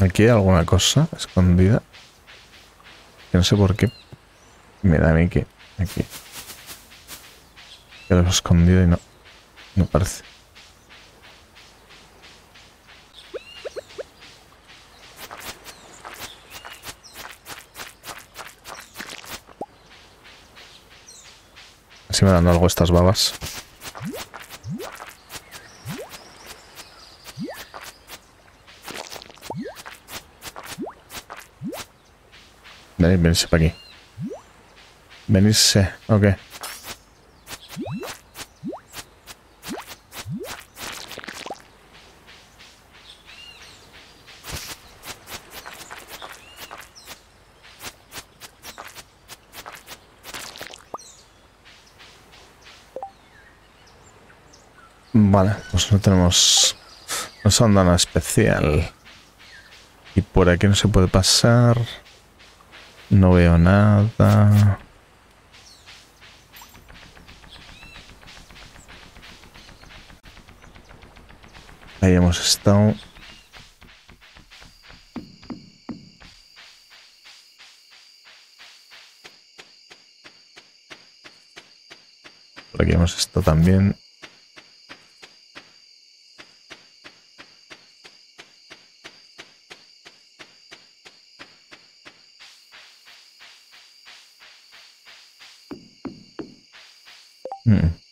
Aquí hay alguna cosa escondida. Que no sé por qué. Me da a mí que aquí. Que lo escondido y no. No parece. Así me dan algo estas babas. Venirse para aquí. Venirse, ok. Vale, pues no tenemos... No son nada especial. Y por aquí no se puede pasar. No veo nada. Ahí hemos estado. Aquí hemos estado también. Hmm.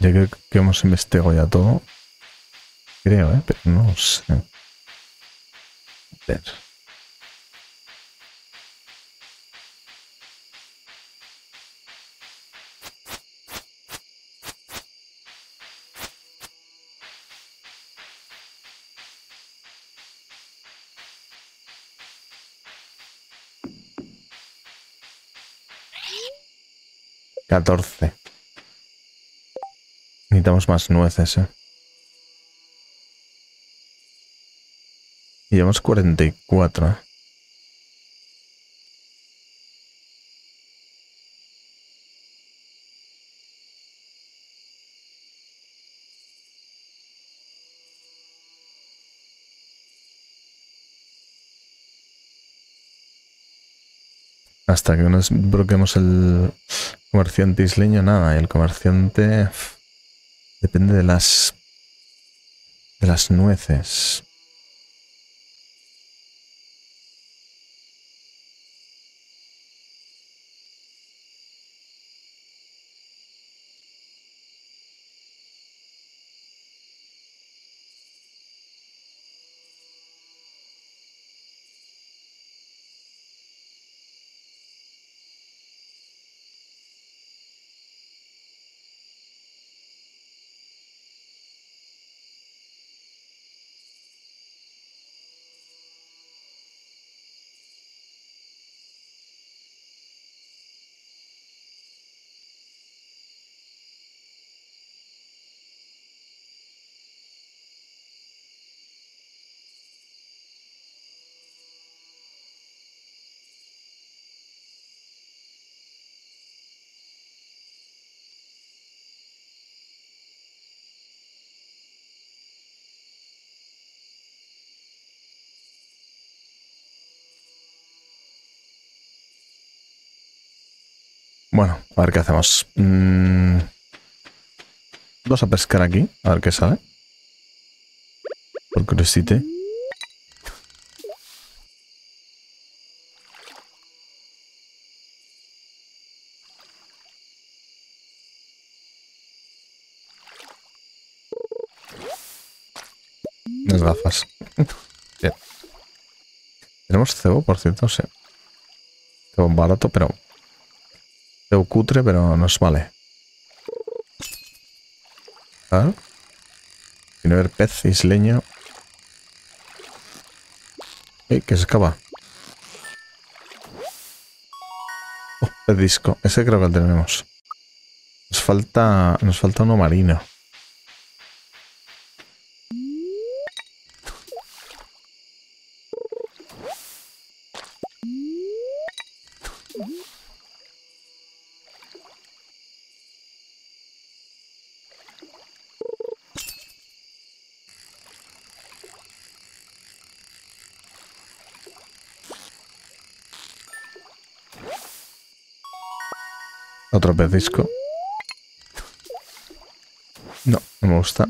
Ya creo que hemos investigado ya todo. Creo, ¿eh? Pero no sé. Catorce. Necesitamos más nueces, eh. Llevamos 44. eh. Hasta que nos bloqueemos el comerciante isleño, nada. El comerciante depende de las de las nueces. Bueno, a ver qué hacemos. Mm, Vamos a pescar aquí, a ver qué sale. Por curiosidad. Las gafas. Bien. Tenemos cebo, por cierto, sí. Cebo barato, pero... Cebo cutre, pero nos vale. Claro. Tiene ver pez isleño. Que se escapa. Oh, pez disco. Ese creo que lo tenemos. Nos falta. Nos falta uno marino. Otro pez disco. No, no me gusta.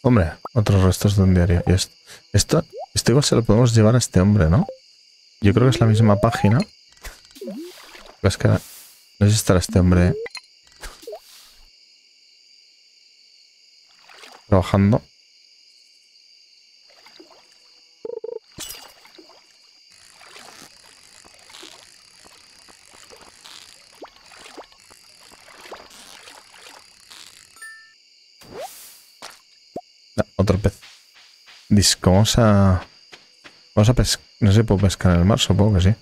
Hombre, otros restos de un diario. Y esto, esto, esto igual se lo podemos llevar a este hombre, ¿no? Yo creo que es la misma página. Es que no sé si estará este hombre trabajando. No, otro pez. Disco, vamos a... Vamos a pescar... No sé puedo pescar en el mar, supongo que sí.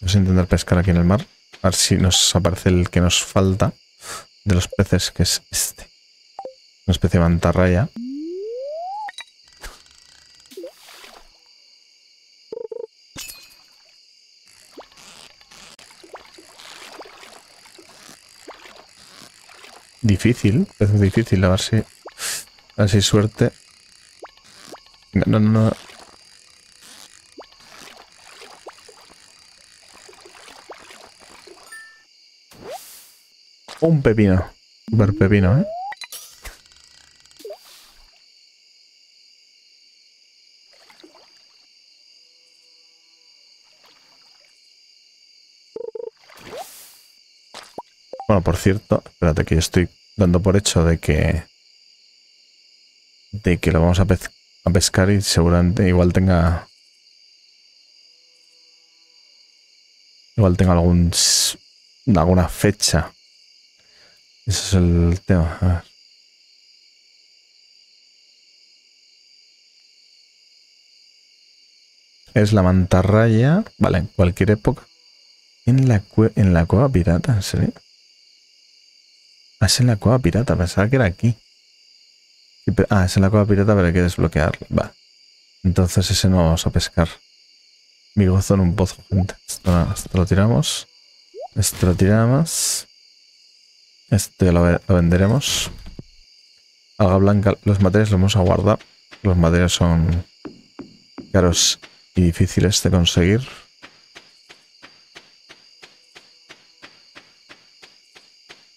Vamos a intentar pescar aquí en el mar. A ver si nos aparece el que nos falta de los peces, que es este. Una especie de mantarraya. Difícil, pez difícil, a ver si... A ver si suerte. No, no, no. Un pepino. Super pepino, ¿eh? Bueno, por cierto, espérate que yo estoy dando por hecho de que de que lo vamos a, pez- pescar y seguramente igual tenga igual tenga algún alguna fecha. Ese es el tema. Es la mantarraya. Vale, en cualquier época. En la, en la cueva pirata, ¿en? Ah, es en la cueva pirata, pensaba que era aquí. Ah, es en la cueva pirata, pero hay que desbloquearlo. Va. Entonces ese no vamos a pescar. Mi gozo en un pozo. Esto, lo tiramos. Esto lo tiramos. Esto ya lo, lo venderemos. Alga blanca, los materiales los vamos a guardar. Los materiales son caros y difíciles de conseguir.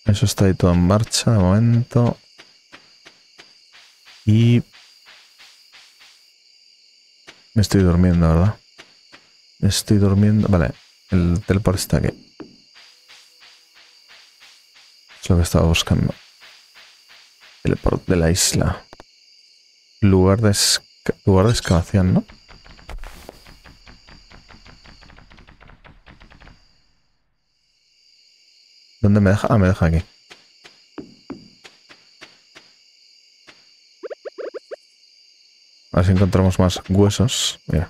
Eso está ahí todo en marcha de momento. Y... Me estoy durmiendo, ¿verdad? Me estoy durmiendo. Vale, el teleport está aquí. Es lo que estaba buscando. Teleport de la isla. Lugar de, lugar de excavación, ¿no? ¿Dónde me deja? Ah, me deja aquí. A encontramos más huesos. Mira.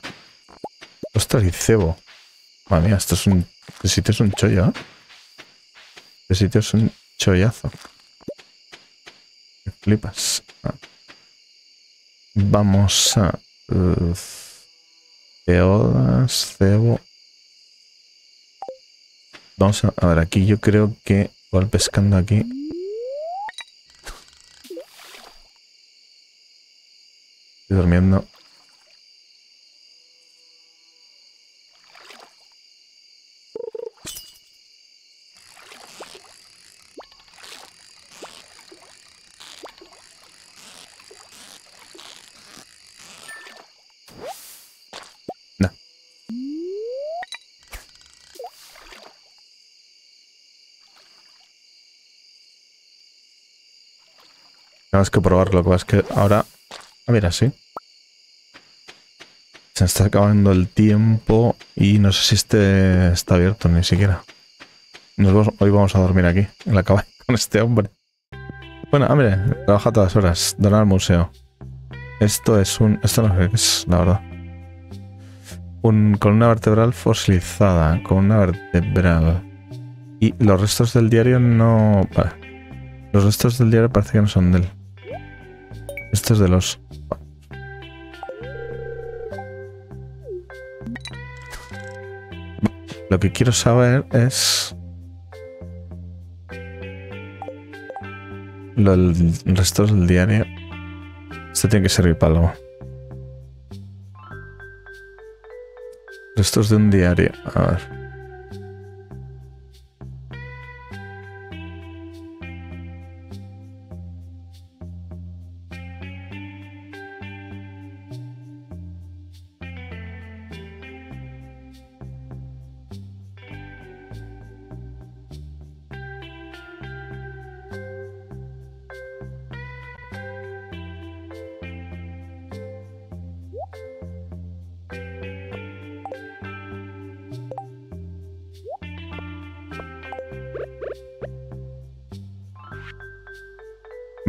Ostras, y cebo. Madre mía, esto es un... Este sitio es un chollo, ¿eh? Este sitio es un chollazo. Flipas. Vamos a... Uh, Teodas, cebo... Vamos a, a ver, aquí yo creo que igual pescando aquí. Durmiendo. No. Tenemos que probarlo, que es que ahora... Ah, mira, sí. Está acabando el tiempo y no sé si este está abierto ni siquiera. hoy vamos a dormir aquí, en la cabaña, con este hombre. Bueno, hombre, trabaja todas horas. Donar al museo. Esto es un... Esto no es, la verdad. Un, con una vertebral fosilizada. Con una vertebral. Y los restos del diario no... Los restos del diario parece que no son de él. Esto es de los... Lo que quiero saber es... Los restos del diario. Esto tiene que servir para algo. Restos de un diario. A ver.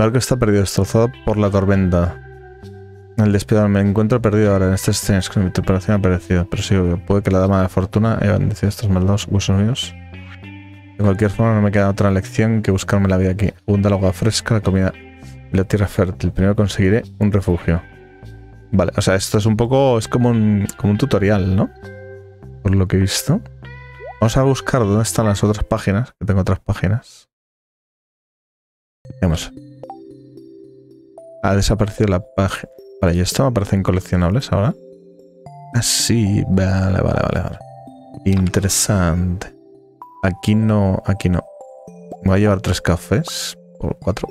Barco está perdido, destrozado por la tormenta. El despido me encuentro perdido ahora en este escena con mi tripulación ha perecido, pero sí, puede que la dama de fortuna haya bendecido estos maldados huesos míos. De cualquier forma, no me queda otra lección que buscarme la vida aquí. Abunda el agua fresca, la comida y la tierra fértil. Primero conseguiré un refugio. Vale, o sea, esto es un poco... es como un, como un tutorial, ¿no? Por lo que he visto. Vamos a buscar dónde están las otras páginas, que tengo otras páginas. Vamos. Ha desaparecido la página. Vale, ¿y esto aparecen coleccionables ahora? Ah, sí. Vale, vale, vale, vale. Interesante. Aquí no, aquí no. Voy a llevar tres cafés. Por cuatro.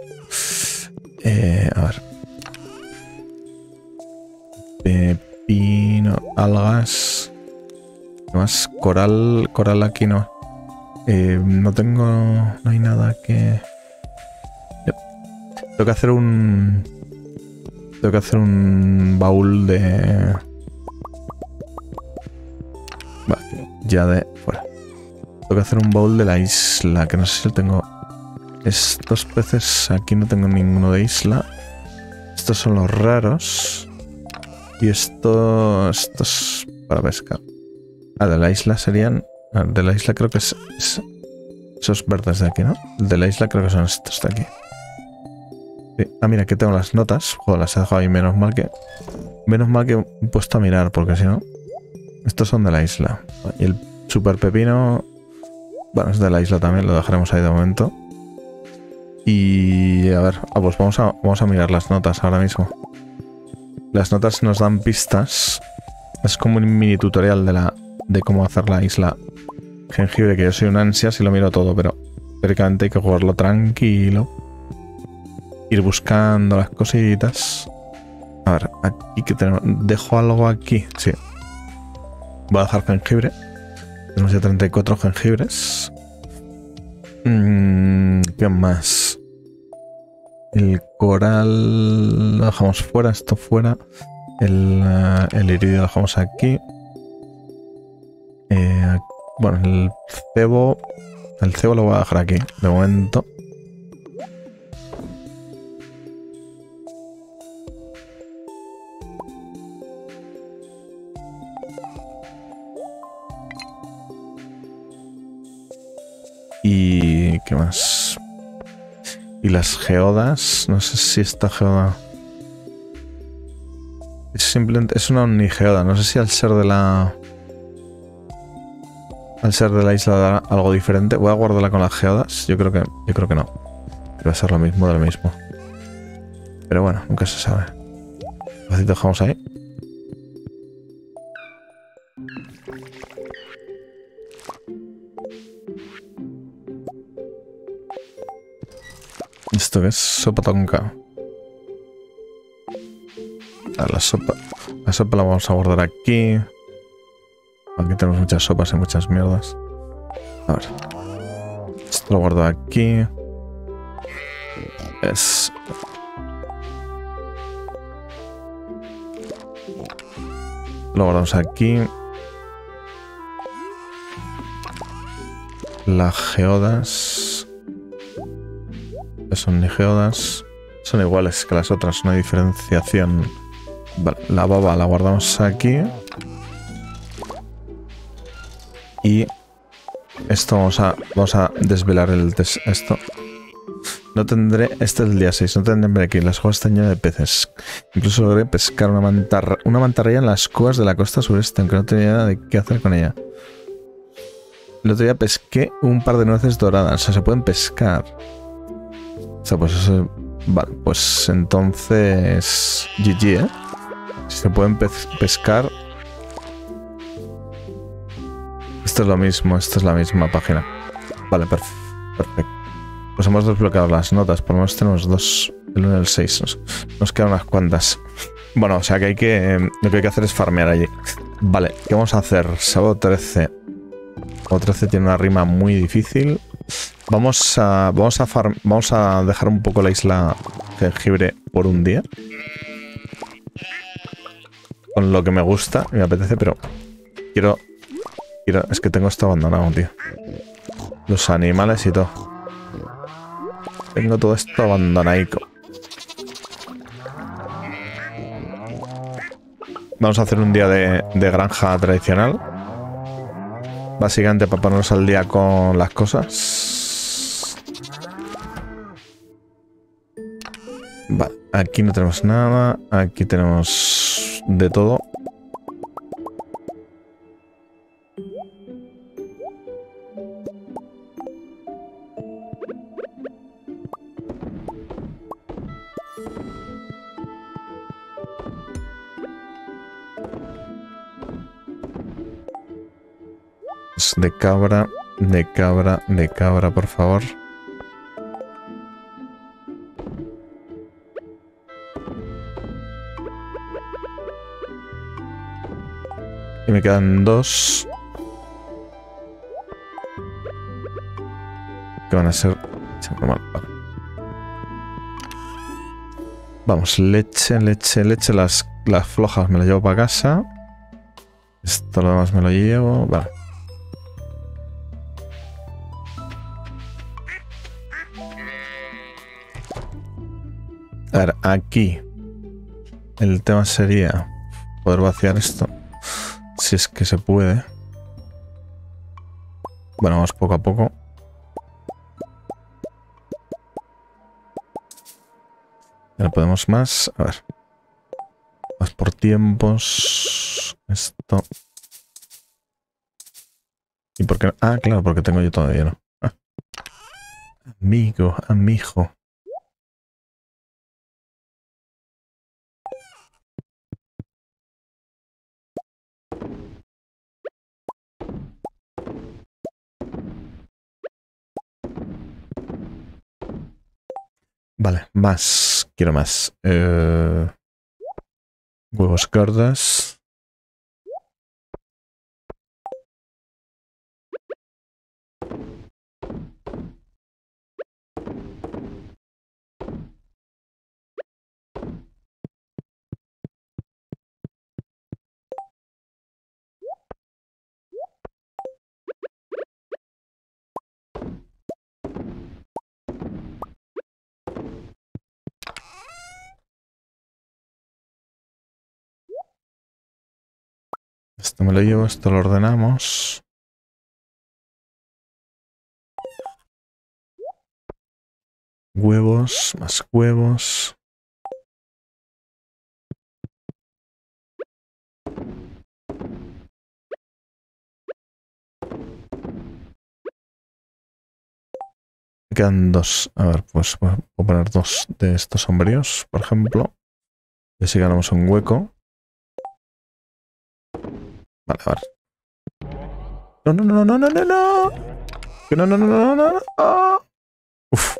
Eh, a ver. Pepino, algas. Más coral, coral aquí no. Eh, no tengo, no hay nada que... Tengo que hacer un, tengo que hacer un baúl de... Vale, ya de fuera. Tengo que hacer un baúl de la isla, que no sé si lo tengo... Estos peces, aquí no tengo ninguno de isla. Estos son los raros. Y estos... Estos para pescar. Ah, de la isla serían... Ah, de la isla creo que es, es... Esos verdes de aquí, ¿no? De la isla creo que son estos de aquí. Ah, mira, aquí tengo las notas. Joder, las he dejado ahí. Menos mal que... Menos mal que he puesto a mirar, porque si no... Estos son de la isla. Y el super pepino... Bueno, es de la isla también. Lo dejaremos ahí de momento. Y... A ver, ah, pues vamos a, vamos a mirar las notas ahora mismo. Las notas nos dan pistas. Es como un mini tutorial de la de cómo hacer la isla jengibre, que yo soy un ansia si lo miro todo, pero teóricamente hay que jugarlo tranquilo ir buscando las cositas. A ver, aquí que tenemos. Dejo algo aquí. Sí. Voy a dejar jengibre. Tenemos ya 34 jengibres. Mm, ¿Qué más? El coral lo dejamos fuera, esto fuera. El, uh, el iridio lo dejamos aquí. Eh, bueno, el cebo. El cebo lo voy a dejar aquí, de momento. Y... ¿Qué más? Y las geodas... No sé si esta geoda... Es simplemente... Es una unigeoda. No sé si al ser de la... Al ser de la isla dará algo diferente. Voy a guardarla con las geodas. Yo creo que... Yo creo que no. Va a ser lo mismo de lo mismo. Pero bueno, nunca se sabe. Así dejamos ahí. ¿Esto qué es? Sopa tonka. la sopa. La sopa la vamos a guardar aquí. Aquí tenemos muchas sopas y muchas mierdas. A ver. Esto lo guardo aquí. Es... Lo guardamos aquí. Las geodas. Son ni geodas. Son iguales que las otras, no hay diferenciación. Vale, la baba la guardamos aquí. Y esto vamos a, vamos a desvelar el. Esto. No tendré. Este es el día 6. No tendré aquí. Las cuevas están llenas de peces. Incluso logré pescar una, mantar, una mantarraya en las cuevas de la costa sureste, aunque no tenía idea de qué hacer con ella. El otro día pesqué un par de nueces doradas. O sea, se pueden pescar. O sea, pues. Vale, pues entonces. GG, ¿eh? Si se pueden pescar. Esto es lo mismo, esto es la misma página. Vale, perfecto. Pues hemos desbloqueado las notas, por lo menos tenemos dos, el 1 y el 6. Nos, quedan unas cuantas. Bueno, o sea que hay que. Lo que hay que hacer es farmear allí. Vale, ¿qué vamos a hacer? Sábado 13. Sábado 13 tiene una rima muy difícil. Vamos a. Vamos a vamos a dejar un poco la isla jengibre por un día. Con lo que me gusta, me apetece, pero quiero. quiero es que tengo esto abandonado, tío. Los animales y todo. Tengo todo esto abandonaico. Vamos a hacer un día de, granja tradicional. Básicamente para ponernos al día con las cosas. Vale, aquí no tenemos nada. Aquí tenemos de todo. de cabra, de cabra, de cabra, por favor. Y me quedan dos. Que van a ser... Vamos, leche, leche, leche. Las, las flojas me las llevo para casa. Esto lo demás me lo llevo. Vale. A ver, aquí el tema sería poder vaciar esto, si es que se puede. Bueno, vamos poco a poco. Ya no podemos más. A ver. Más por tiempos. Esto. ¿Y por qué? Ah, claro, porque tengo yo todavía, ¿no? Ah. Amigo, amigo. Vale, más. Quiero más. Eh, huevos gordas. Esto me lo llevo, esto lo ordenamos. Huevos, más huevos. Quedan dos. A ver, pues voy a poner dos de estos sombríos, por ejemplo. Y así ganamos un hueco. Vale, ver. No, no, no, no, no, no, no. No, no, no, no, no, no. Uf.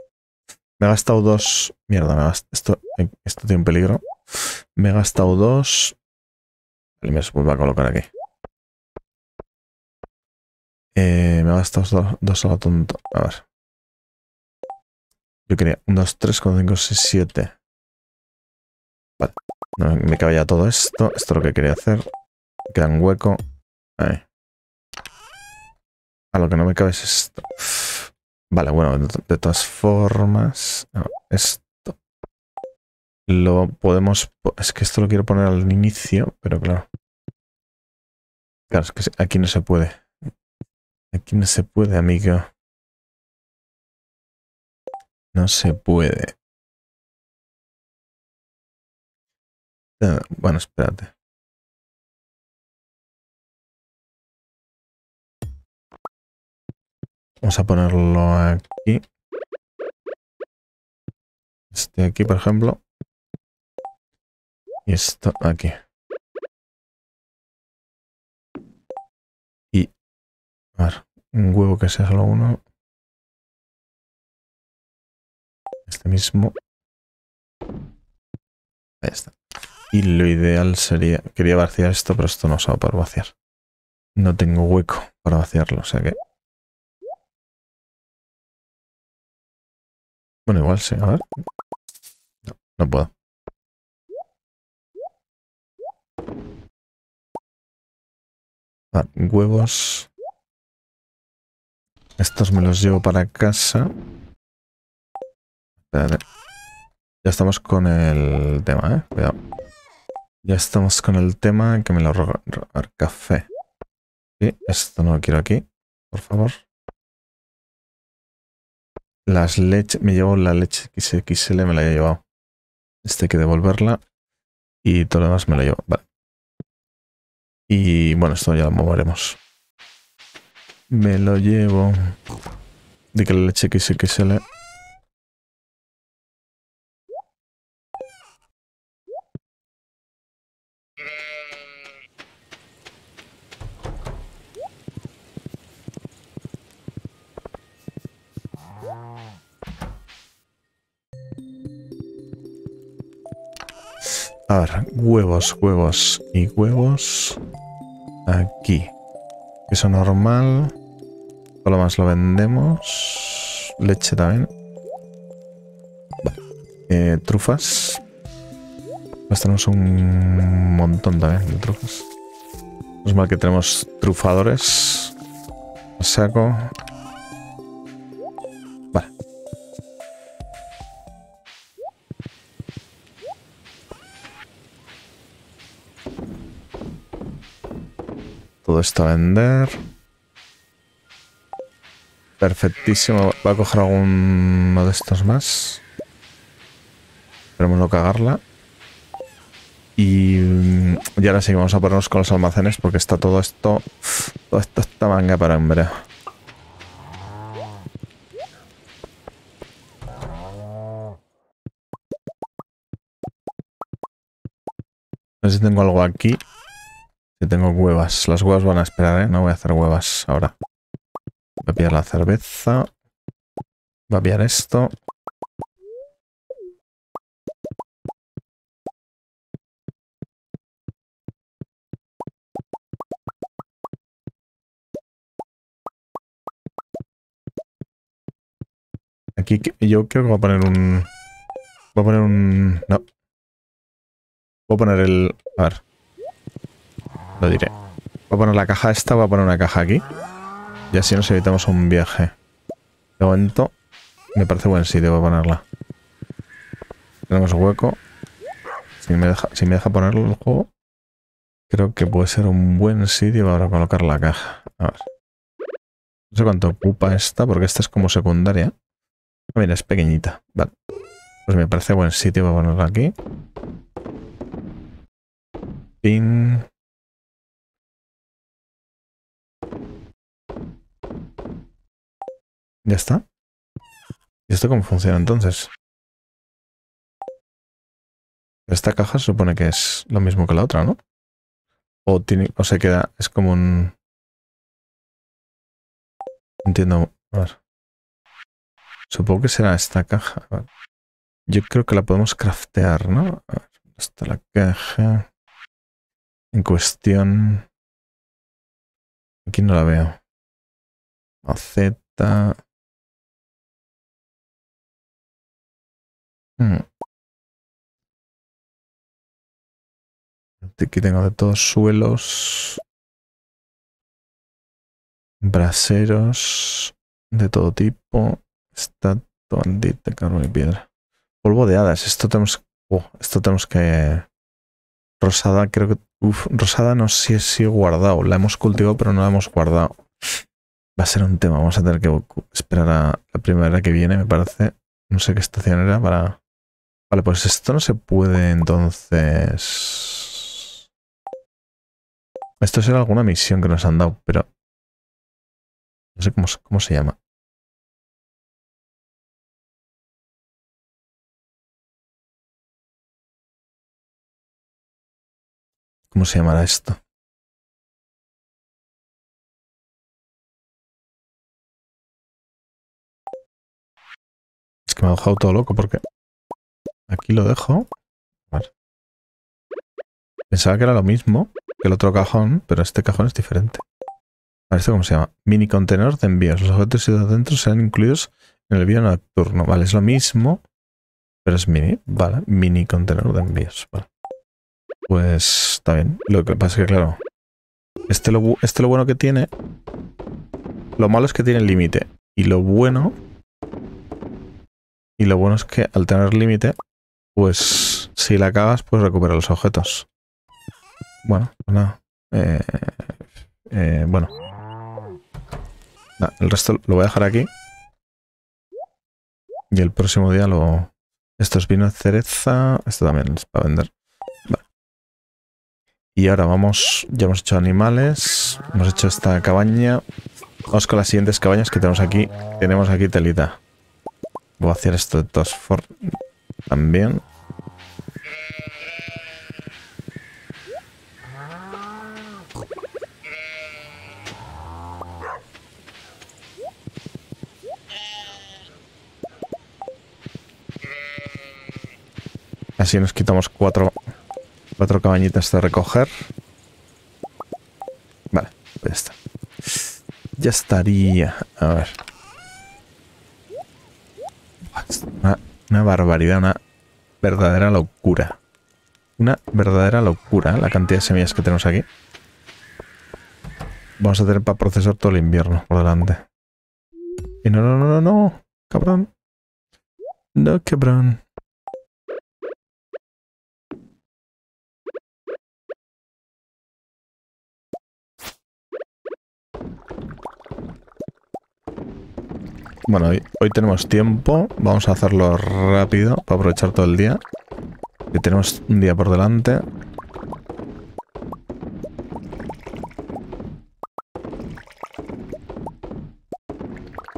Me he gastado dos. Mierda, me he gastado... esto, esto tiene un peligro. Me he gastado dos. Y me vuelvo a colocar aquí. Eh, me va estos dos, dos a lo tonto. A ver. Yo quería 1, 2, 3, 4, 5, 6, 7. Vale. No me cabe ya todo esto. Esto es lo que quería hacer. Queda un hueco. Ahí. A lo que no me cabe es esto. Vale, bueno, de, todas formas. esto. Lo podemos... Es que esto lo quiero poner al inicio, pero claro. Claro, es que aquí no se puede. Aquí no se puede, amigo. No se puede. Ah, bueno, espérate. Vamos a ponerlo aquí. Este aquí, por ejemplo. Y esto aquí. Y... A ver, un huevo que sea solo uno. Este mismo. Ahí está. Y lo ideal sería... Quería vaciar esto, pero esto no se va a poder vaciar. No tengo hueco para vaciarlo, o sea que... Bueno, igual sí, a ver. No, no puedo. Ah, huevos. Estos me los llevo para casa. Ya estamos con el tema, ¿eh? Cuidado. Ya estamos con el tema que me lo robar café. Sí, esto no lo quiero aquí, por favor. Las leches, me llevo la leche XXL, me la he llevado. Este hay que devolverla. Y todo lo demás me lo llevo. Vale. Y bueno, esto ya lo moveremos. Me lo llevo. De que la leche XXL A ver, huevos, huevos y huevos. Aquí. Eso normal. Todo lo más lo vendemos. Leche también. Eh, trufas. Pues tenemos un montón también de trufas. Es mal que tenemos trufadores. Saco. Todo esto a vender. Perfectísimo. Va a coger alguno de estos más. Esperemos no cagarla. Y, mm, y ahora sí vamos a ponernos con los almacenes porque está todo esto... Todo esto está manga para hombre. No sé si tengo algo aquí tengo huevas. Las huevas van a esperar, ¿eh? No voy a hacer huevas ahora. Voy a pillar la cerveza. Voy a pillar esto. Aquí yo creo que voy a poner un... Voy a poner un... No. Voy a poner el... A ver. Lo diré. Voy a poner la caja esta, voy a poner una caja aquí. Y así nos evitamos un viaje. De momento, me parece buen sitio para ponerla. Tenemos hueco. Si me deja, si me deja ponerlo el juego, creo que puede ser un buen sitio para colocar la caja. A ver. No sé cuánto ocupa esta, porque esta es como secundaria. Ah, mira, es pequeñita. Vale. Pues me parece buen sitio para ponerla aquí. Pin. Ya está. ¿Y esto cómo funciona entonces? Esta caja se supone que es lo mismo que la otra, ¿no? O, tiene, o se queda, es como un... Entiendo. A ver. Supongo que será esta caja. Yo creo que la podemos craftear, ¿no? A ver, está la caja. En cuestión. Aquí no la veo. Maceta. Hmm. Aquí tengo de todos suelos. Braseros de todo tipo. Estatua, andite, carbón y piedra. Polvo de hadas. Esto tenemos, oh, esto tenemos que... Rosada, creo que... Uf, rosada no sé si he guardado. La hemos cultivado, pero no la hemos guardado. Va a ser un tema. Vamos a tener que esperar a la primavera que viene, me parece. No sé qué estación era para... Vale, pues esto no se puede entonces... Esto será alguna misión que nos han dado, pero... No sé cómo, cómo se llama. ¿Cómo se llamará esto? Es que me ha dejado todo loco porque aquí lo dejo. Pensaba que era lo mismo que el otro cajón, pero este cajón es diferente. A ver, ¿esto cómo se llama? Mini contenedor de envíos. Los objetos y adentro serán incluidos en el envío nocturno. Vale, es lo mismo, pero es mini. Vale, mini contenedor de envíos. Vale. Pues está bien. Lo que pasa es que, claro, este lo, este lo bueno que tiene... Lo malo es que tiene límite. Y lo bueno... Y lo bueno es que al tener límite, pues si la cagas, pues recupera los objetos. Bueno, pues nada. Eh, eh, bueno. el resto lo voy a dejar aquí. Y el próximo día lo... Esto es vino de cereza. Esto también es para vender. Y ahora vamos, ya hemos hecho animales, hemos hecho esta cabaña. Vamos con las siguientes cabañas que tenemos aquí. Tenemos aquí telita. Voy a hacer esto de todas formas también. Así nos quitamos cuatro Cuatro cabañitas de recoger. Vale, ya está. Ya estaría. A ver. Una, barbaridad, una verdadera locura. Una verdadera locura la cantidad de semillas que tenemos aquí. Vamos a tener para procesar todo el invierno por delante. Y no, no, no, no, no. Cabrón. No, cabrón. Bueno, hoy, tenemos tiempo. Vamos a hacerlo rápido para aprovechar todo el día. Que tenemos un día por delante. A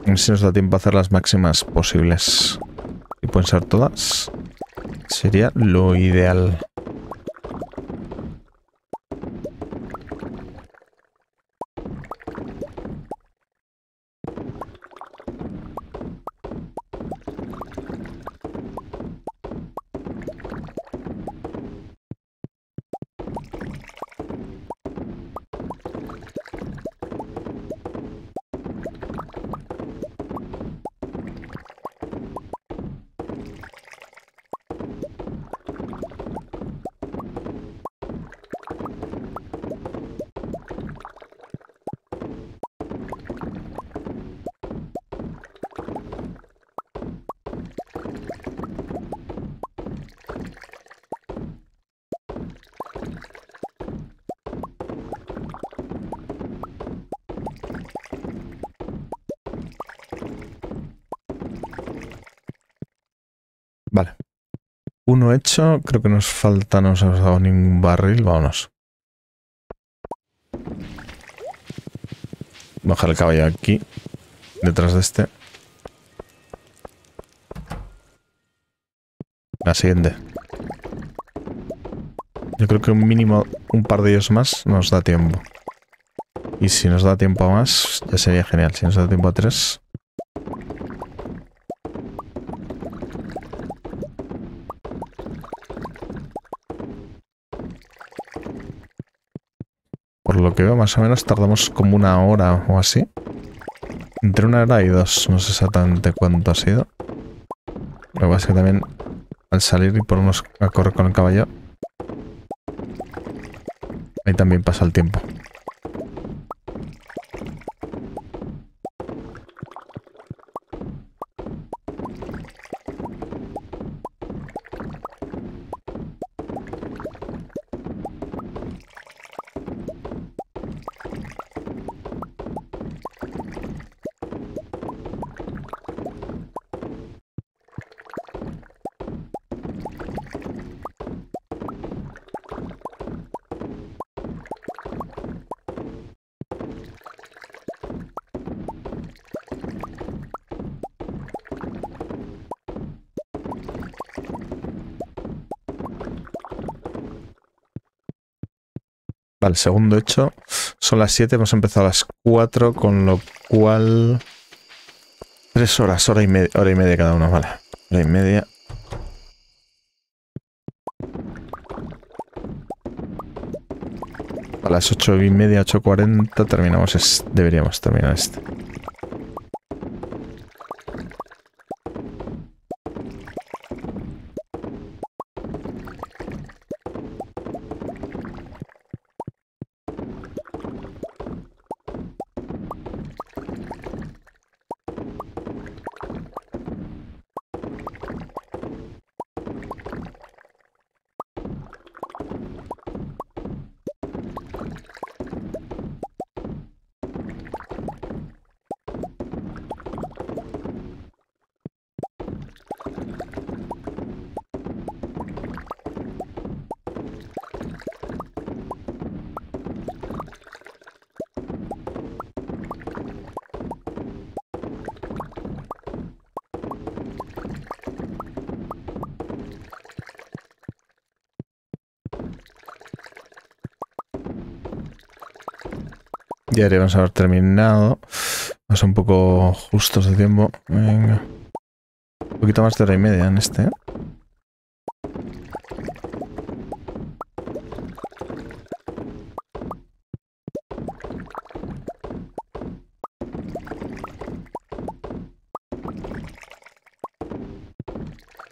ver si nos da tiempo a hacer las máximas posibles. Y pueden ser todas. Sería lo ideal. Uno hecho, creo que nos falta, no nos hemos dado ningún barril, vámonos. Bajar el caballo aquí, detrás de este. La siguiente. Yo creo que un mínimo un par de ellos más nos da tiempo. Y si nos da tiempo a más, ya sería genial. Si nos da tiempo a tres... lo que veo, más o menos tardamos como una hora o así. Entre una hora y dos, no sé exactamente cuánto ha sido. Lo que pasa es que también al salir y por unos a correr con el caballo, ahí también pasa el tiempo. Segundo hecho. Son las 7, hemos empezado a las 4, con lo cual... 3 horas, hora y, media, hora y media cada uno, vale. Hora y media. A las 8 y media, 8.40 terminamos, deberíamos terminar este. Ya deberíamos haber terminado. Vamos un poco justos de tiempo. Venga. Un poquito más de hora y media en este. ¿eh?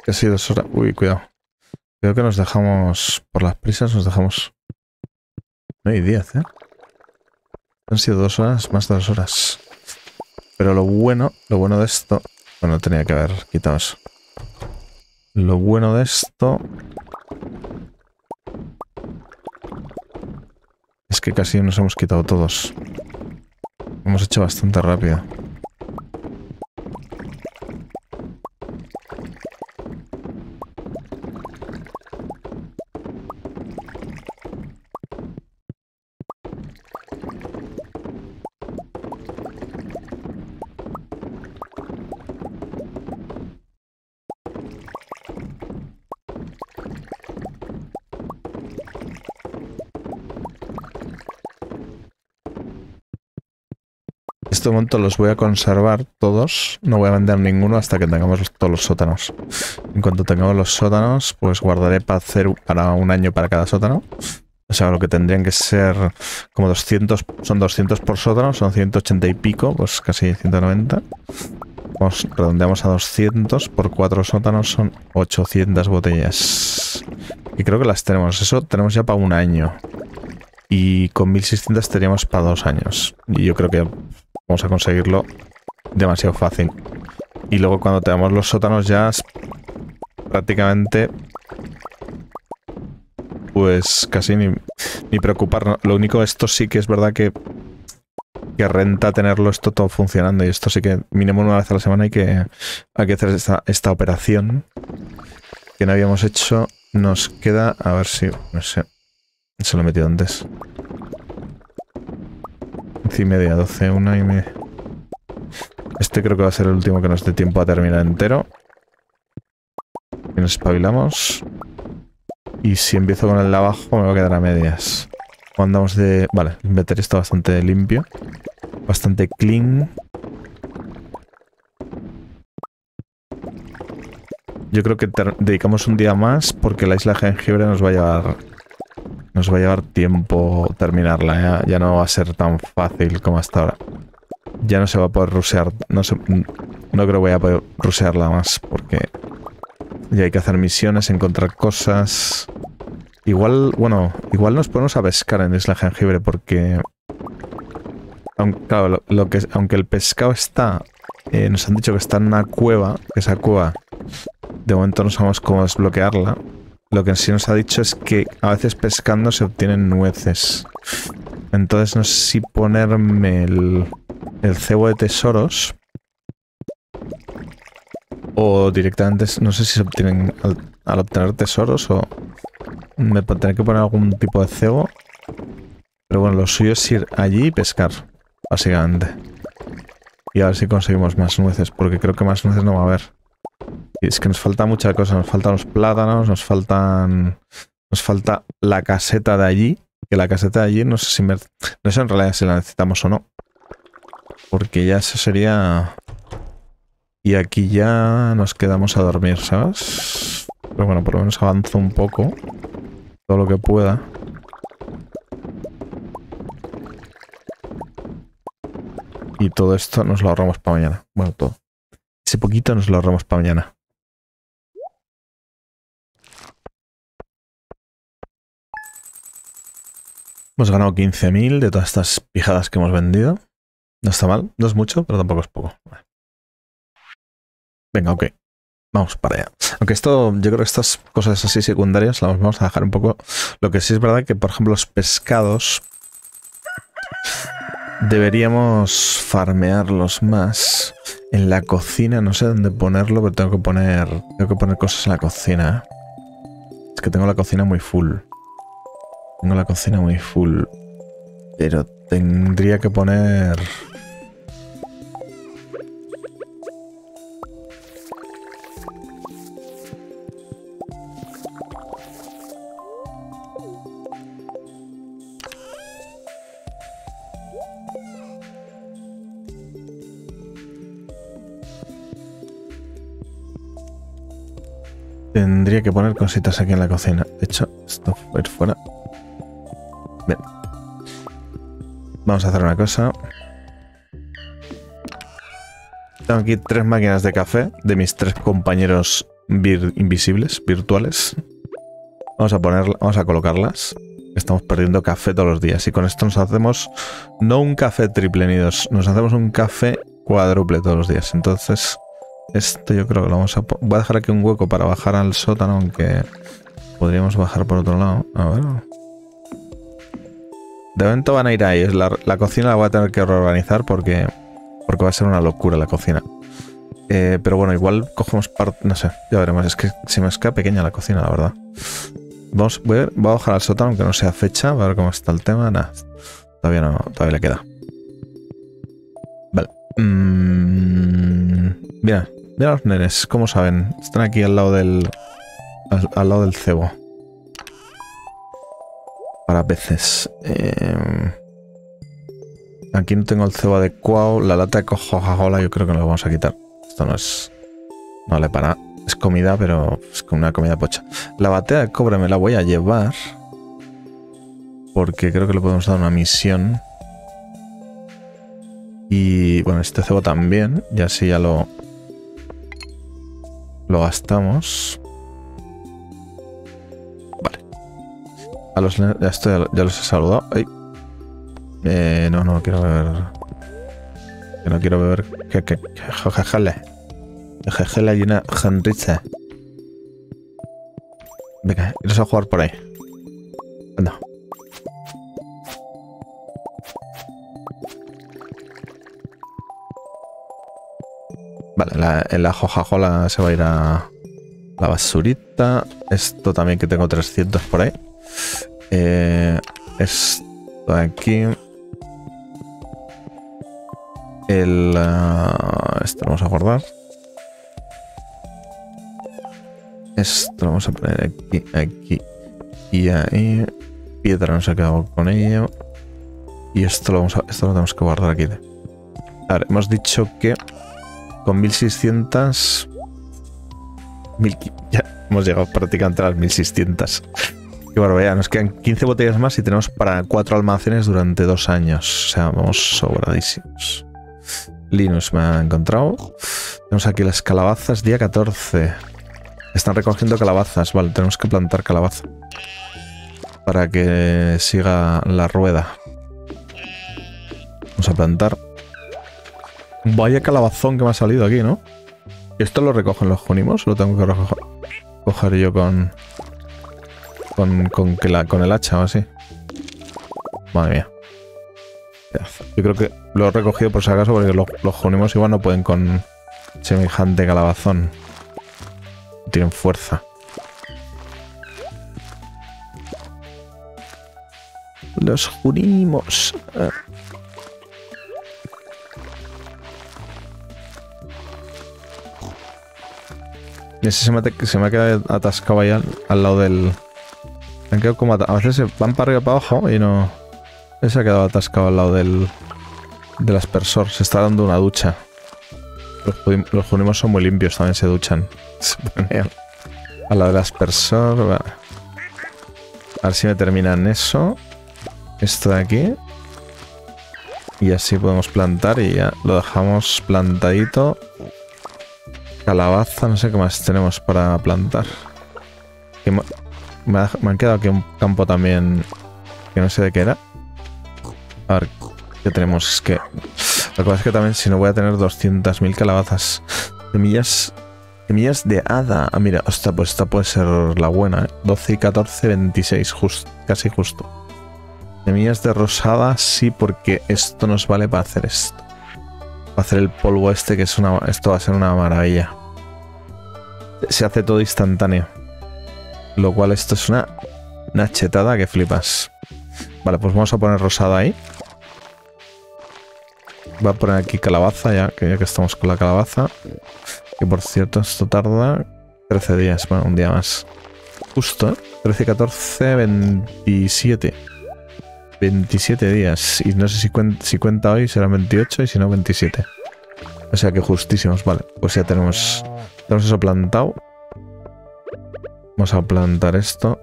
Casi dos horas. Uy, cuidado. Creo que nos dejamos, por las prisas, nos dejamos... No hay 10, ¿eh? Han sido dos horas, más de dos horas. Pero lo bueno, lo bueno de esto... Bueno, tenía que haber quitado eso. Lo bueno de esto... Es que casi nos hemos quitado todos. Hemos hecho bastante rápido. Este momento los voy a conservar todos. No voy a vender ninguno hasta que tengamos todos los sótanos. En cuanto tengamos los sótanos, pues guardaré para hacer para un año para cada sótano. O sea, lo que tendrían que ser como 200, son 200 por sótano, son 180 y pico, pues casi 190. Vamos, redondeamos a 200 por cuatro sótanos, son 800 botellas. Y creo que las tenemos, eso tenemos ya para un año. Y con 1600 teníamos para dos años. Y yo creo que Vamos a conseguirlo demasiado fácil. Y luego cuando tengamos los sótanos ya prácticamente pues casi ni, preocuparnos. Lo único, esto sí que es verdad que, que renta tenerlo esto todo funcionando. Y esto sí que mínimo una vez a la semana hay que, hay que hacer esta, esta operación que no habíamos hecho. Nos queda, a ver si, no sé, se lo he metido antes y media, 12, una y media. Este creo que va a ser el último que nos dé tiempo a terminar entero. Y nos espabilamos. Y si empiezo con el de abajo me va a quedar a medias. Andamos de... Vale, el inventario está bastante limpio. Bastante clean. Yo creo que dedicamos un día más porque la isla de jengibre nos va a llevar nos va a llevar tiempo terminarla, ya no va a ser tan fácil como hasta ahora. ya no se va a poder rusear. No, no creo que voy a poder rusearla más porque ya hay que hacer misiones, encontrar cosas. Igual, bueno, igual nos ponemos a pescar en Isla Jengibre porque... Aunque, que, aunque el pescado está... Eh, nos han dicho que está en una cueva, esa cueva de momento no sabemos cómo desbloquearla. Lo que sí nos ha dicho es que a veces pescando se obtienen nueces. Entonces no sé si ponerme el, el cebo de tesoros. O directamente, no sé si se obtienen al, obtener tesoros o me tendré que poner algún tipo de cebo. Pero bueno, lo suyo es ir allí y pescar, básicamente. Y a ver si conseguimos más nueces, porque creo que más nueces no va a haber. Es que nos falta mucha cosa, nos faltan los plátanos, nos faltan... Nos falta la caseta de allí, que la caseta de allí no sé si no sé en realidad si la necesitamos o no. Porque ya eso sería... Y aquí ya nos quedamos a dormir, ¿sabes? Pero bueno, por lo menos avanzo un poco. Todo lo que pueda. Y todo esto nos lo ahorramos para mañana. Bueno, todo. Ese poquito nos lo ahorramos para mañana. Hemos ganado 15.000 de todas estas pijadas que hemos vendido. No está mal, no es mucho, pero tampoco es poco. Venga, ok. Vamos para allá. Aunque esto, yo creo que estas cosas así secundarias las vamos a dejar un poco. Lo que sí es verdad que, por ejemplo, los pescados deberíamos farmearlos más en la cocina. No sé dónde ponerlo, pero tengo que poner, tengo que poner cosas en la cocina. Es que tengo la cocina muy full. Tengo la cocina muy full. Pero tendría que poner... Tendría que poner cositas aquí en la cocina. De hecho, esto va a ir fuera. Bien. Vamos a hacer una cosa. Tengo aquí tres máquinas de café de mis tres compañeros invisibles, virtuales. Vamos a poner, vamos a colocarlas. Estamos perdiendo café todos los días y con esto nos hacemos no un café triple ni dos, nos hacemos un café cuádruple todos los días. Entonces, esto yo creo que lo vamos a... Voy a dejar aquí un hueco para bajar al sótano, aunque podríamos bajar por otro lado. A ver... De momento van a ir ahí. La, la cocina la voy a tener que reorganizar porque, porque va a ser una locura la cocina. Eh, pero bueno, igual cogemos parte... No sé, ya veremos. Es que se me queda pequeña la cocina, la verdad. Vamos, voy, a, bajar al sótano, aunque no sea fecha. A ver cómo está el tema. Nada, todavía no, todavía le queda. Vale. Mm, mira, mira los nenes, ¿cómo saben? Están aquí al lado del... al lado del cebo para peces. Eh, aquí no tengo el cebo adecuado. La lata de cojojajola yo creo que lo vamos a quitar. Esto no es... No vale para Es comida, pero es como una comida pocha. La batea de cobre me la voy a llevar. Porque creo que le podemos dar una misión. Y bueno, este cebo también. Y así ya lo... Lo gastamos. A los ya, estoy, ya los he saludado. Eh, no, no quiero beber. No quiero beber. Que, que, jejele. Jejele y una janriza. Venga, iros a jugar por ahí. Anda. Vale, la, la jojajola se va a ir a la basurita. Esto también que tengo 300 por ahí. Eh, esto aquí. El... Uh, esto lo vamos a guardar. Esto lo vamos a poner aquí, aquí y ahí. Piedra no se ha quedado con ello. Y esto lo, vamos a, esto lo tenemos que guardar aquí. A ver, hemos dicho que con 1600... ya hemos llegado prácticamente a las 1600. Qué barbaridad, nos quedan 15 botellas más y tenemos para 4 almacenes durante dos años. O sea, vamos sobradísimos. Linus me ha encontrado. Tenemos aquí las calabazas, día 14. Están recogiendo calabazas. Vale, tenemos que plantar calabaza. Para que siga la rueda. Vamos a plantar. Vaya calabazón que me ha salido aquí, ¿no? ¿Esto lo recogen los jónimos? ¿Lo tengo que recoger yo con... Con, con, que la, con el hacha o así? Madre mía. Yo creo que lo he recogido por si acaso porque los, los igual no pueden con semejante calabazón. Tienen fuerza. Los junimos. Ese se me, se me ha quedado atascado ahí al, lado del... Han como... A veces se van para arriba para abajo y no... Se ha quedado atascado al lado del, del aspersor. Se está dando una ducha. Los, los son muy limpios, también se duchan. al lado del aspersor. A ver si me terminan eso. Esto de aquí. Y así podemos plantar y ya lo dejamos plantadito. Calabaza, no sé qué más tenemos para plantar. Me, han quedado aquí un campo también que no sé de qué era. A ver, ¿qué tenemos? Es que... Que pasa es que también si no voy a tener 200.000 calabazas. Semillas... Semillas de hada. Ah, mira, hostia, pues esta puede ser la buena, ¿eh? 12 y 14, 26, casi justo. Semillas de rosada, sí, porque esto nos vale para hacer esto. Para hacer el polvo este, que es una... Esto va a ser una maravilla. Se hace todo instantáneo. Lo cual esto es una... Una chetada que flipas. Vale, pues vamos a poner rosada ahí. Voy a poner aquí calabaza, ya que, ya que estamos con la calabaza. Que por cierto, esto tarda 13 días, bueno, un día más. Justo, ¿eh? 13, 14, 27. 27 días. Y no sé si, si cuenta hoy, serán 28 y si no, 27. O sea que justísimos, vale. Pues ya tenemos, tenemos eso plantado. Vamos a plantar esto.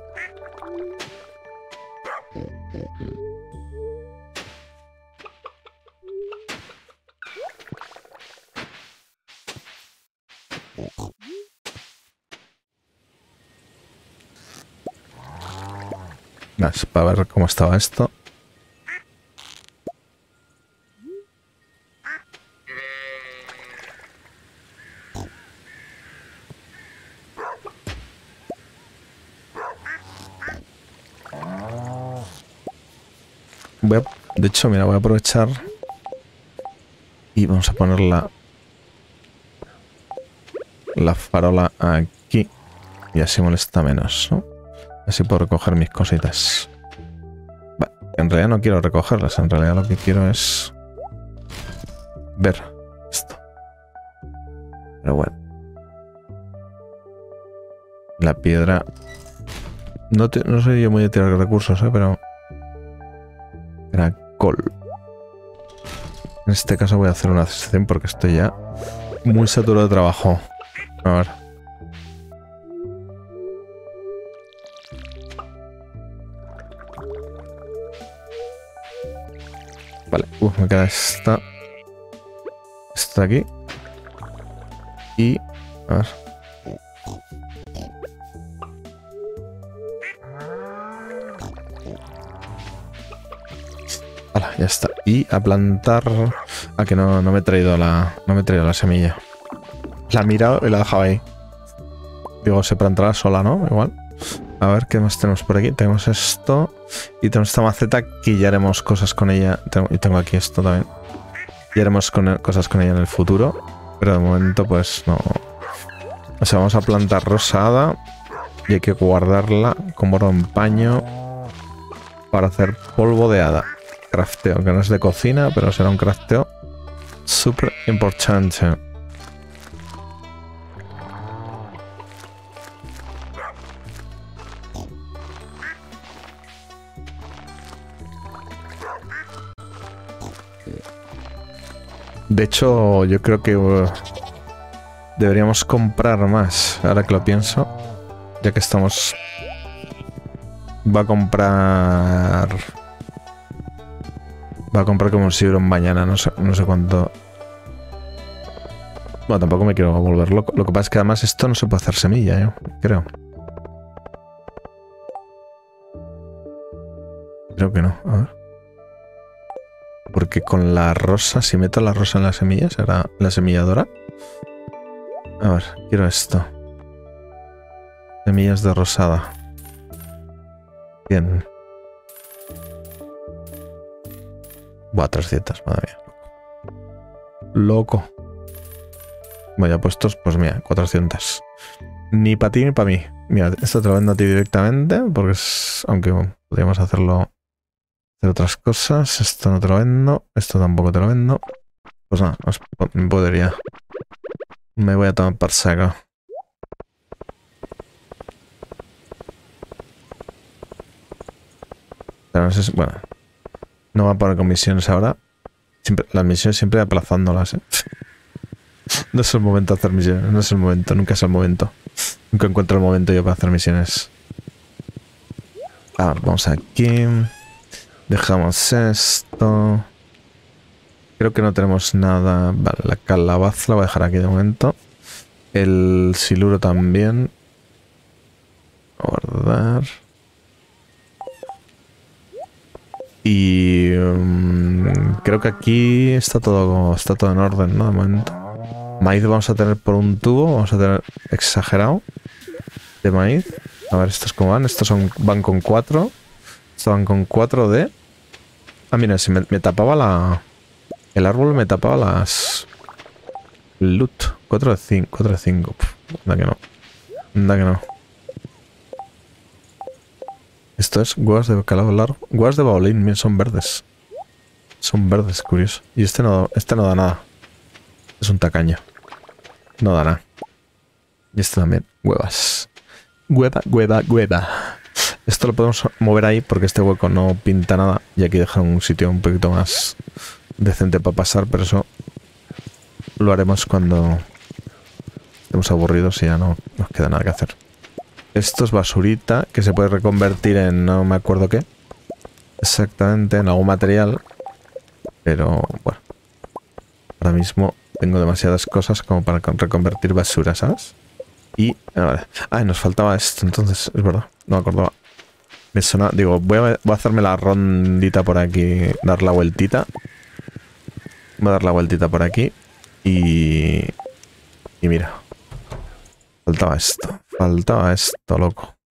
para ver cómo estaba esto. De hecho, mira, voy a aprovechar y vamos a poner la, la farola aquí y así molesta menos, ¿no? Así puedo recoger mis cositas. en realidad no quiero recogerlas, en realidad lo que quiero es ver esto. Pero bueno. La piedra... No, no soy yo muy de tirar recursos, ¿eh? pero... En este caso voy a hacer una sesión porque estoy ya muy saturado de trabajo. A ver. Vale, Uf, me queda esta. Esta aquí. Y... A ver. Ya está. Y a plantar... Ah, que no, no me he traído la... No me he traído la semilla. La he mirado y la he dejado ahí. Digo, se plantará sola, ¿no? Igual. A ver, ¿qué más tenemos por aquí? Tenemos esto. Y tenemos esta maceta que ya haremos cosas con ella. y tengo aquí esto también. Ya haremos cosas con ella en el futuro. Pero de momento, pues no. O sea, vamos a plantar rosada. Y hay que guardarla como rompaño. Para hacer polvo de hada. Crafteo, que no es de cocina, pero será un crafteo súper importante. De hecho, yo creo que uh, deberíamos comprar más, ahora que lo pienso. Ya que estamos... Va a comprar... Va a comprar como un Sibron mañana, no sé, no sé cuánto... Bueno, tampoco me quiero volver loco. Lo que pasa es que además esto no se puede hacer semilla, yo creo. Creo que no. A ver. Porque con la rosa, si meto la rosa en la semilla, será la semilladora. A ver, quiero esto. Semillas de rosada. Bien. Buah, 300, madre mía. Loco. Bueno, ya puestos, pues mira, 400. Ni para ti ni para mí. Mira, esto te lo vendo a ti directamente, porque es. Aunque podríamos hacerlo. Hacer otras cosas. Esto no te lo vendo. Esto tampoco te lo vendo. Pues nada, me podría. Me voy a tomar por saco. Pero no sé si, bueno, no va a poner con misiones ahora. Las misiones siempre aplazándolas, ¿eh? No es el momento de hacer misiones, no es el momento, nunca es el momento. Nunca encuentro el momento yo para hacer misiones. A ver, vamos aquí. Dejamos esto. Creo que no tenemos nada. Vale, la calabaza la voy a dejar aquí de momento. El siluro también. Guardar. Y um, creo que aquí está todo, está todo en orden, ¿no? De momento. Maíz vamos a tener por un tubo, vamos a tener exagerado de maíz. A ver, estos cómo van. Estos son, van con 4. Estos van con 4 de... Ah, mira, si me, tapaba la... El árbol me tapaba las... loot. 4 de 5. 4 de 5. Anda que no. Anda que no. Esto es huevas de bacalao largo. Huevas de baolín, son verdes. Son verdes, curioso. Y este no, este no da nada. Es un tacaño. No da nada. Y este también. Huevas. Hueva, hueva, hueva. Esto lo podemos mover ahí porque este hueco no pinta nada. Y aquí deja un sitio un poquito más decente para pasar. Pero eso lo haremos cuando estemos aburridos y ya no nos queda nada que hacer. Esto es basurita que se puede reconvertir en no me acuerdo qué. Exactamente, en algún material. Pero bueno. Ahora mismo tengo demasiadas cosas como para reconvertir basura, ¿sabes? Y... Vale. Ah, nos faltaba esto, entonces, es verdad. No me acordaba. Me suena... Digo, voy a, voy a hacerme la rondita por aquí. Dar la vueltita. Voy a dar la vueltita por aquí. Y... Y mira. Faltaba esto. Faltaba esto, loco.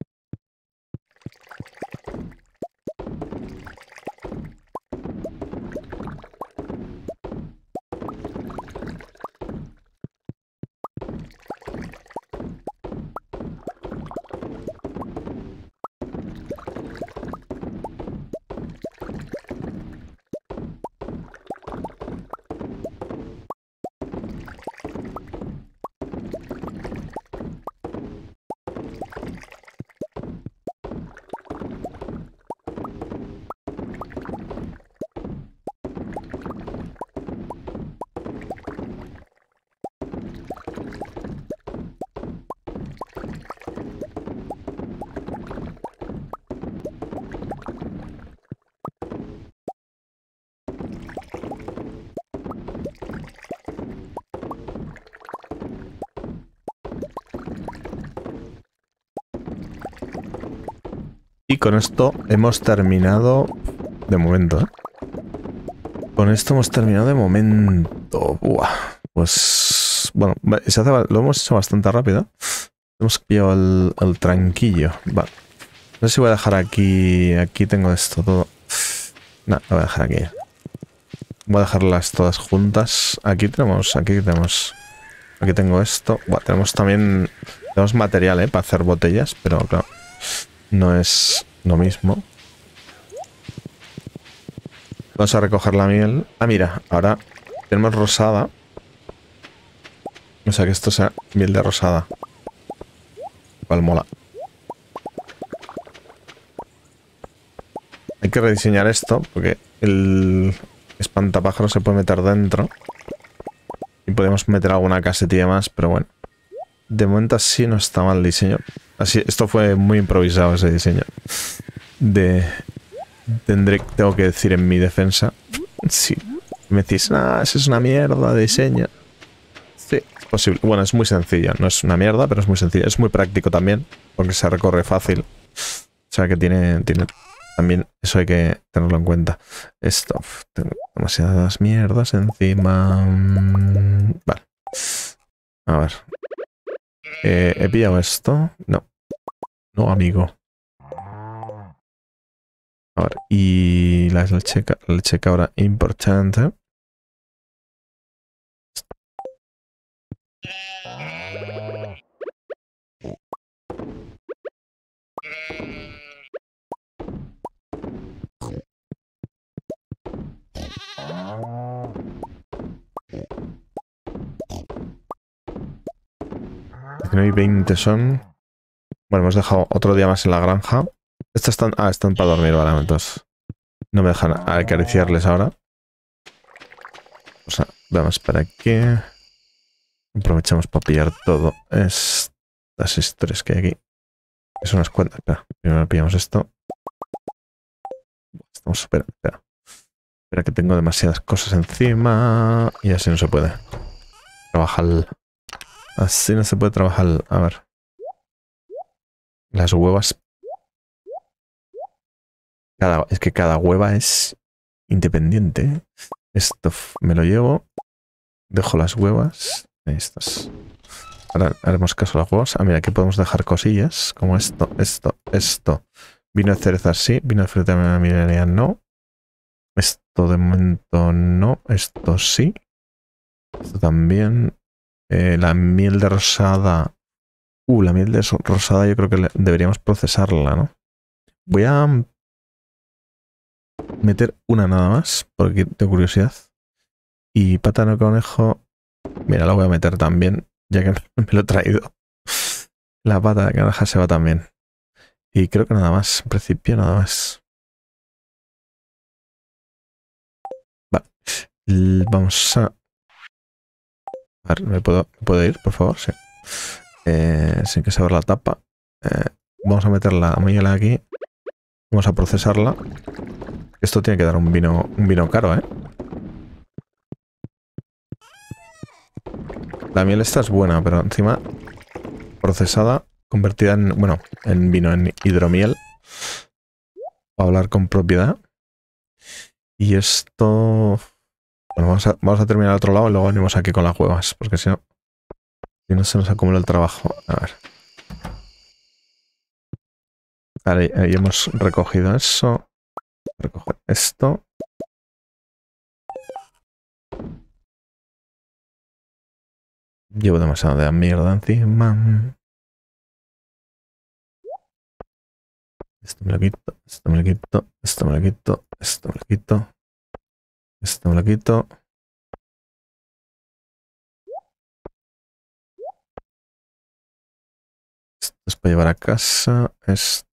Con esto hemos terminado de momento. ¿eh? Con esto hemos terminado de momento. Buah. Pues bueno, lo hemos hecho bastante rápido. Hemos pillado el, tranquillo. Vale. No sé si voy a dejar aquí. Aquí tengo esto todo. No, lo voy a dejar aquí. Voy a dejarlas todas juntas. Aquí tenemos, aquí tenemos. Aquí tengo esto. tenemos también. Tenemos material, ¿eh? Para hacer botellas, pero claro no es lo mismo. Vamos a recoger la miel. Ah, mira, ahora tenemos rosada. O sea que esto sea miel de rosada. Cual mola. Hay que rediseñar esto porque el espantapájaro se puede meter dentro. Y podemos meter alguna casetilla más, pero bueno. De momento así no está mal el diseño. Así, esto fue muy improvisado ese diseño. De. Tendré, tengo que decir en mi defensa. Si me decís, ah, eso es una mierda de diseño. Sí, es posible. Bueno, es muy sencillo. No es una mierda, pero es muy sencillo. Es muy práctico también, porque se recorre fácil. O sea que tiene, tiene también eso hay que tenerlo en cuenta. Esto, tengo demasiadas mierdas encima. Mm, vale. A ver. Eh, ¿He pillado esto? No. No, amigo. A ver, y la leche, la leche cabra importante. No hay 20 son. Bueno, hemos dejado otro día más en la granja. Estos están. Ah, están para dormir, vale, entonces. No me dejan acariciarles ahora. O sea, vamos para aquí. Aprovechamos para pillar todo estas historias que hay aquí. Es unas cuantas. Espera, primero pillamos esto. Estamos, espera, espera. Espera que tengo demasiadas cosas encima. Y así no se puede. Trabajar. Así no se puede trabajar. A ver. Las huevas. Cada, es que cada hueva es independiente. Esto me lo llevo. Dejo las huevas. Ahí estás. Ahora haremos caso a las huevas. Ah, mira, aquí podemos dejar cosillas. Como esto, esto, esto. Vino de cereza sí. Vino de fruta minería no. Esto de momento no. Esto sí. Esto también. Eh, la miel de rosada. Uh, la miel de rosada yo creo que deberíamos procesarla, ¿no? Voy a meter una nada más, porque tengo curiosidad. Y pátano conejo. Mira, la voy a meter también, ya que me lo he traído. La pata de canaja se va también. Y creo que nada más, en principio nada más. Vale. Vamos a a ver, ¿me puedo, ir, por favor? Sí. Eh, sin que se abra la tapa. Eh, vamos a meter la miel aquí. Vamos a procesarla. Esto tiene que dar un vino, un vino caro, ¿eh? La miel esta es buena, pero encima procesada, convertida en, bueno, en vino, en hidromiel. Para hablar con propiedad. Y esto bueno, vamos a, vamos a terminar al otro lado y luego venimos aquí con las huevas, porque si no, si no se nos acumula el trabajo. A ver. Vale, ahí hemos recogido eso. Recoger esto. Llevo demasiado de mierda encima. Esto me lo quito, esto me lo quito, esto me lo quito, esto me lo quito. Esto me lo. Esto es para llevar a casa. Esto...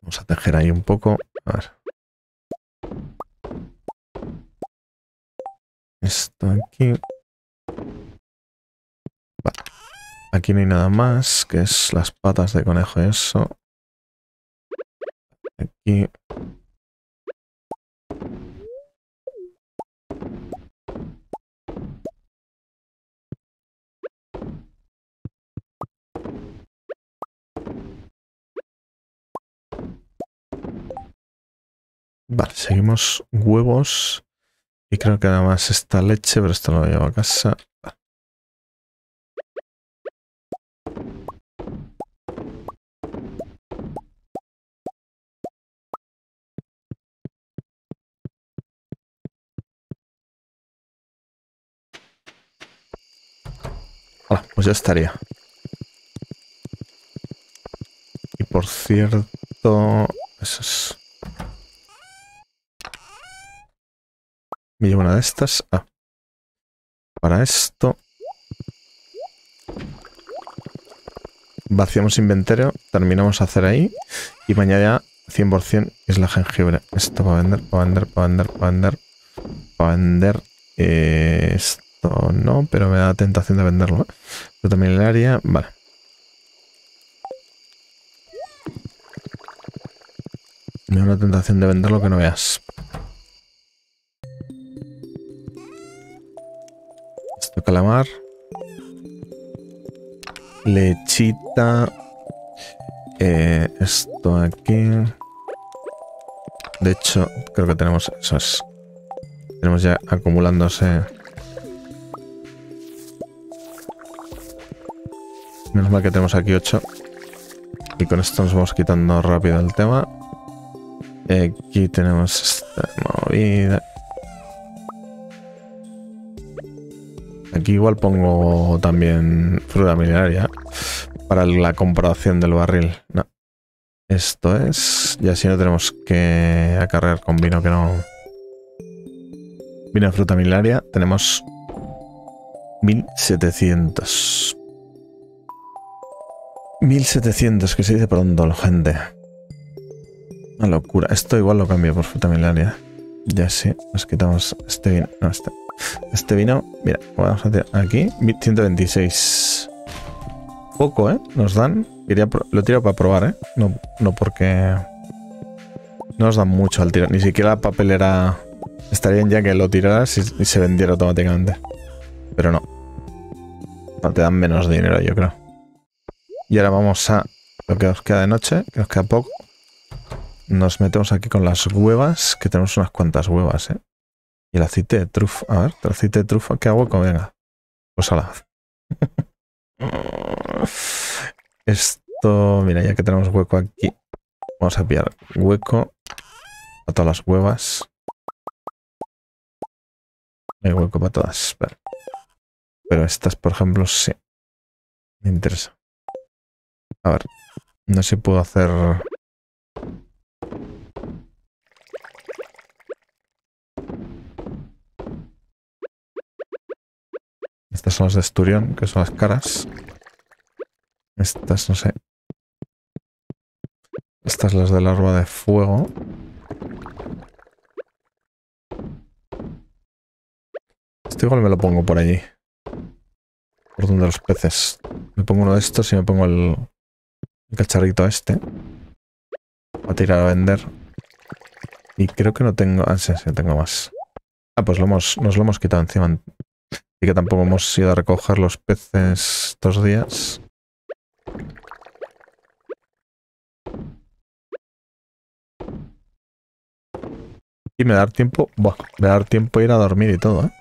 Vamos a tejer ahí un poco. A ver. Esto aquí. Vale. Aquí no hay nada más, que es las patas de conejo eso. Aquí. Vale, seguimos huevos. Y creo que además esta leche, pero esto lo llevo a casa. Hola, pues ya estaría. Y por cierto, eso es Me llevo una de estas. Ah. Para esto. Vaciamos inventario. Terminamos a hacer ahí. Y mañana ya 100% es la jengibre. Esto para vender, para vender, para vender, para vender. Para vender. Eh, esto no, pero me da tentación de venderlo. ¿eh? Pero también el área. Vale. Me da una tentación de venderlo que no veas. Calamar. Lechita. Eh, esto aquí. De hecho, creo que tenemos eso Tenemos ya acumulándose. Menos mal que tenemos aquí 8. Y con esto nos vamos quitando rápido el tema. Aquí tenemos esta movida. Aquí igual pongo también fruta milenaria para la comprobación del barril. Esto es... Y así no tenemos que acarrear con vino que no... Vino de fruta milenaria. Tenemos 1700. 1700, que se dice pronto, gente. Una locura. Esto igual lo cambio por fruta milenaria. Ya sí, nos quitamos este vino. No, este. Este vino, mira, vamos a hacer aquí, 126. Poco, ¿eh? Nos dan. lo tiro para probar, ¿eh? No, no porque... No nos dan mucho al tiro. Ni siquiera la papelera... Estaría bien ya que lo tiraras y, se vendiera automáticamente. Pero no. No te dan menos dinero, yo creo. Y ahora vamos a lo que nos queda de noche, que nos queda poco. Nos metemos aquí con las huevas, que tenemos unas cuantas huevas, ¿eh? Y el aceite de trufa. A ver, el aceite de trufa, ¿qué hago con? Venga. Pues ala. Esto, mira, ya que tenemos hueco aquí, vamos a pillar hueco a todas las huevas. Hay hueco para todas. Pero estas, por ejemplo, sí. Me interesa. A ver, no sé si puedo hacer Estas son las de Esturión, que son las caras. Estas, no sé. Estas las de larva de fuego. Esto igual me lo pongo por allí. Por donde los peces. Me pongo uno de estos y me pongo el, el cacharrito este. a tirar a vender. Y creo que no tengo... Ah, sí, sí, tengo más. Ah, pues lo hemos, nos lo hemos quitado encima y que tampoco hemos ido a recoger los peces estos días. Y me da tiempo, buah, me da tiempo ir a dormir y todo, ¿eh?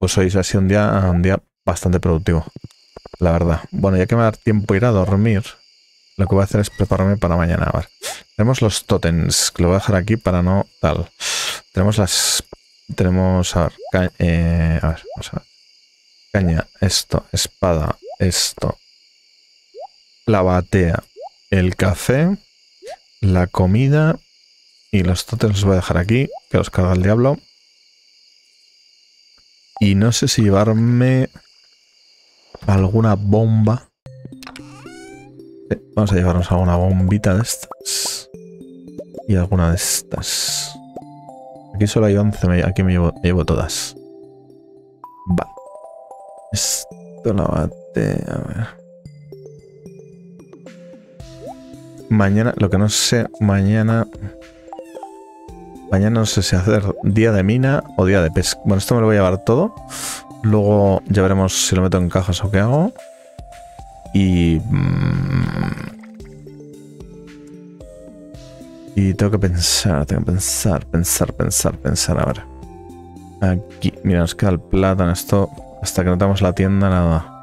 Pues hoy ha sido un día, un día bastante productivo, la verdad. Bueno, ya que me da tiempo ir a dormir, lo que voy a hacer es prepararme para mañana. A ver, tenemos los totems, que lo voy a dejar aquí para no tal. Tenemos las tenemos, a ver, eh, a ver. Caña, esto, espada, esto. La batea, el café, la comida y los totems los voy a dejar aquí, que los carga el diablo. Y no sé si llevarme alguna bomba. vamos a llevarnos alguna bombita de estas. Y alguna de estas. Aquí solo hay 11, aquí me llevo, todas. Va. Esto la bate, a ver. Mañana, lo que no sé, mañana... Mañana no sé si hacer día de mina o día de pesca. Bueno, esto me lo voy a llevar todo. Luego ya veremos si lo meto en cajas o qué hago. Y... Mm, y tengo que pensar, tengo que pensar, pensar, pensar, pensar. A ver. Aquí, mira, nos queda el plátano. Esto, hasta que no tenemos la tienda, nada.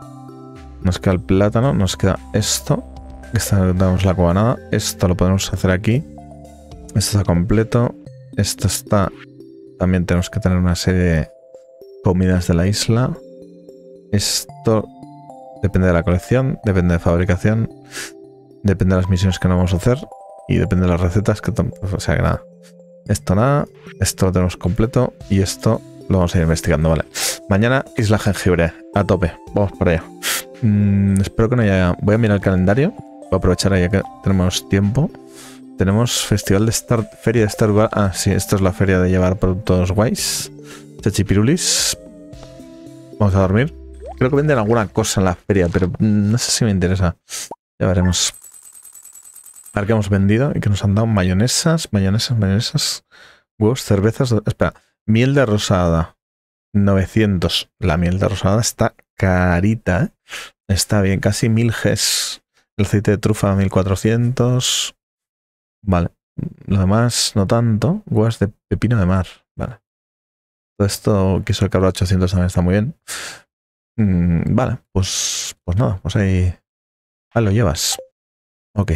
Nos queda el plátano, nos queda esto. Esta no tenemos la cubanada. Esto lo podemos hacer aquí. Esto está completo. Esto está... También tenemos que tener una serie de comidas de la isla. Esto depende de la colección, depende de fabricación, depende de las misiones que no vamos a hacer. Y depende de las recetas, que o sea que nada. Esto nada, esto lo tenemos completo y esto lo vamos a ir investigando, ¿vale? Mañana Isla Jengibre, a tope, vamos para allá. Mm, espero que no haya... Voy a mirar el calendario, voy a aprovechar ya que tenemos tiempo. Tenemos Festival de Star... Feria de Star. Ah, sí, esto es la feria de llevar productos guays. Chachipirulis. Vamos a dormir. Creo que venden alguna cosa en la feria, pero no sé si me interesa. Ya veremos. A ver qué hemos vendido y que nos han dado mayonesas, mayonesas, mayonesas, huevos, cervezas. Espera, miel de rosada. 900. La miel de rosada está carita. ¿eh? Está bien, casi 1000 Gs. El aceite de trufa 1400. Vale. Lo demás no tanto. Guas de pepino de mar. Vale. Todo esto, queso de cabra 800 también está muy bien. Mm, vale, pues, pues nada, pues ahí, ahí lo llevas. Ok.